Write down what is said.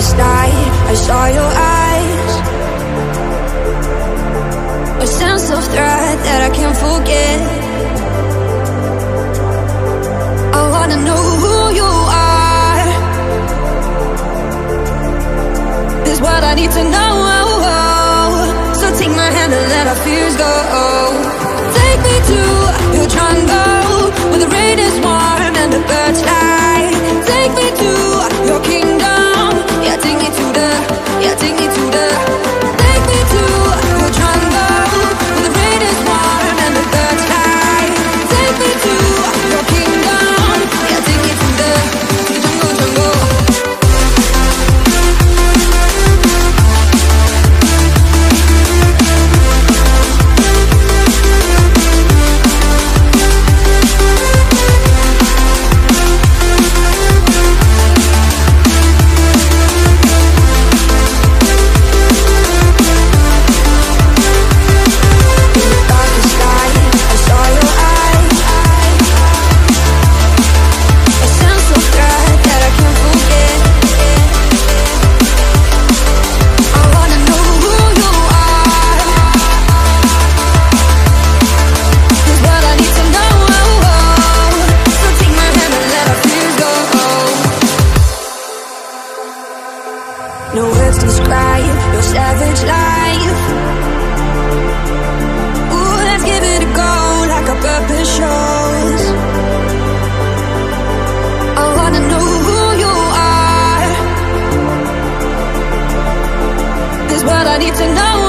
darkest night, I saw your eyes. A sense of threat that I can't forget. I wanna know who you are. This what I need to know. No words describe your savage life. Ooh, let's give it a go like our purpose shows. I wanna know who you are. Is what I need to know.